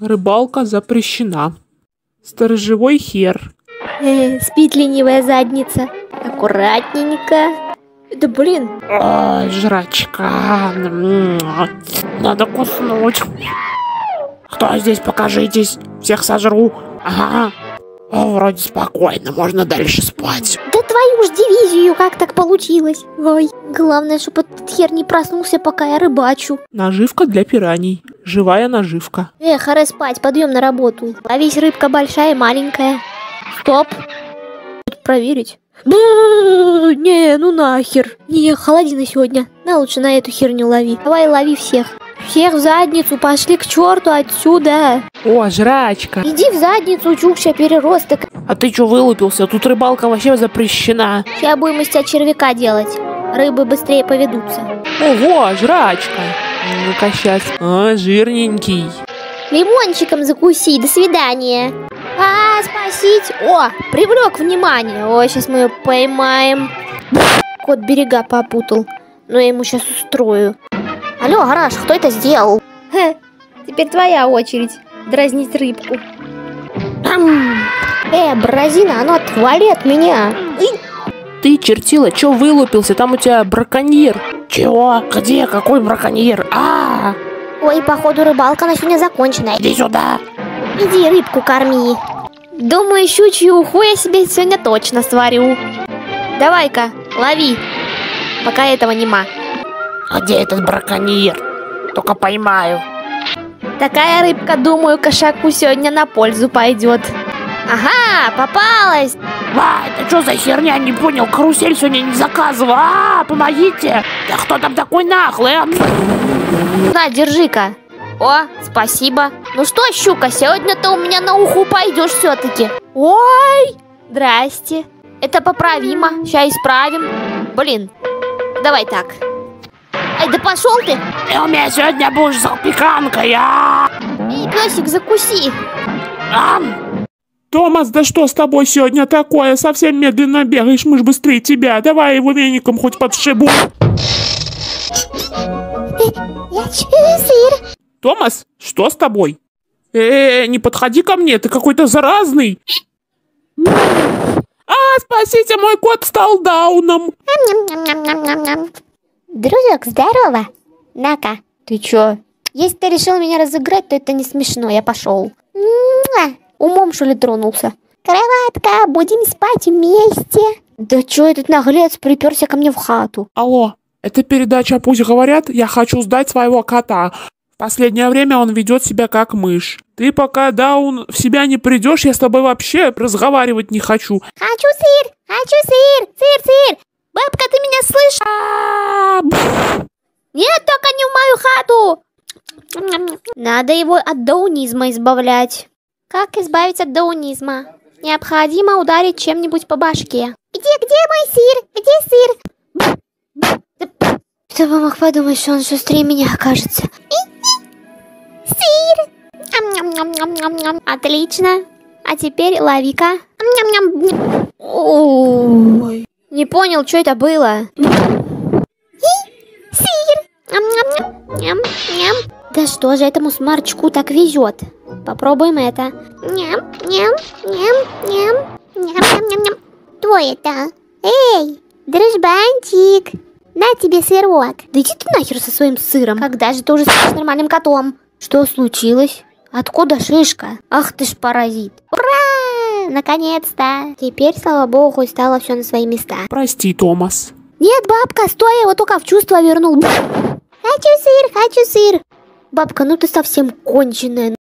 Рыбалка запрещена. Сторожевой хер. Э, спит ленивая задница. Аккуратненько. Да блин, Ой, жрачка. Надо куснуть. Кто здесь? Покажитесь. Всех сожру. Ага. О, вроде спокойно, можно дальше спать. да твою ж дивизию, как так получилось? Ой, главное, чтобы этот хер не проснулся, пока я рыбачу. Наживка для пираний. Живая наживка. Эх, харе спать, подъем на работу. Ловись рыбка большая и маленькая. Стоп. Тут проверить. Бу, Не, ну нахер. Не, холодина сегодня. На лучше на эту херню лови. Давай лови всех. Всех в задницу, пошли к черту отсюда. О, жрачка. Иди в задницу, чукча переросток. А ты чё вылупился? Тут рыбалка вообще запрещена. Сейчас будем из тебя червяка делать. Рыбы быстрее поведутся. Ого, жрачка. Ну-ка сейчас. А, жирненький. Лимончиком закуси, до свидания. А, спасить. О, привлек внимание. О, сейчас мы ее поймаем. Кот берега попутал. Но я ему сейчас устрою. Алло, гараж, кто это сделал? Хе, теперь твоя очередь дразнить рыбку. Э, Бразина, оно отвали от меня. Ой, Ты, чертила, чё вылупился? Там у тебя браконьер. Чего? Где? Какой браконьер? А, Ой, походу рыбалка на сегодня закончена. иди сюда. Иди рыбку корми. Думаю, щучью уху я себе сегодня точно сварю. Давай-ка, лови, пока этого нема. А где этот браконьер? Только поймаю. Такая рыбка, думаю, кошаку сегодня на пользу пойдет. Ага, попалась. А, это что за херня? Не понял. Карусель сегодня не заказывал. А, помогите. Да кто там такой наглый? а? На, держи-ка. О, спасибо. Ну что, щука, сегодня ты у меня на уху пойдешь все-таки. Ой, здрасте. Это поправимо. Сейчас исправим. Блин, давай так. Ай, да пошел ты. Ты у меня сегодня будешь запеканкой. А, Эй, песик, закуси. а. Томас, да что с тобой сегодня такое? Совсем медленно бегаешь, мы ж быстрее тебя. Давай его веником хоть подшибу. Я чую сыр. Томас, что с тобой? Э, не подходи ко мне, ты какой-то заразный. А, спасите, мой кот стал дауном. Дружок, здорово. На-ка. Ты чё? Если ты решил меня разыграть, то это не смешно, я пошел. Умом, что ли, тронулся? Кроватка, будем спать вместе. Да чё этот наглец приперся ко мне в хату? Алло, это передача «Пусть говорят», я хочу сдать своего кота. В последнее время он ведет себя как мышь. Ты пока даун в себя не придешь, я с тобой вообще разговаривать не хочу. Хочу сыр, хочу сыр, сыр, сыр. Бабка, ты меня слышишь? А. Нет, только не в мою хату. Надо его от даунизма избавлять. Как избавить от даунизма? Необходимо ударить чем-нибудь по башке. Где, где мой сыр? Где сыр? Кто бы мог подумать, что он шустрее меня окажется? Сыр! Отлично. А теперь лови-ка. Ой. Не понял, что это было. Сыр! Да что же этому сморчку так везет? Попробуем это. Ням, ням, ням, ням, ням, ням, ням, ням. Кто это? Эй, дружбанчик, на тебе сырок. Да иди ты нахер со своим сыром. Когда же ты уже станешь нормальным котом? Что случилось? Откуда шишка? Ах ты ж паразит. Ура! Наконец-то. Теперь, слава богу, стало все на свои места. Прости, Томас. Нет, бабка, стой, я его только в чувство вернул. Хочу сыр, хочу сыр. Бабка, ну ты совсем конченая.